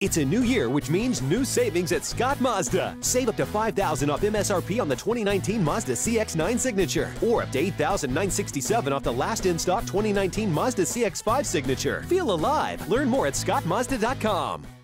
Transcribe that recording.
It's a new year, which means new savings at Scott Mazda. Save up to 5000 off MSRP on the 2019 Mazda CX-9 Signature, or up to 8967 off the last in-stock 2019 Mazda CX-5 Signature. Feel alive. Learn more at scottmazda.com.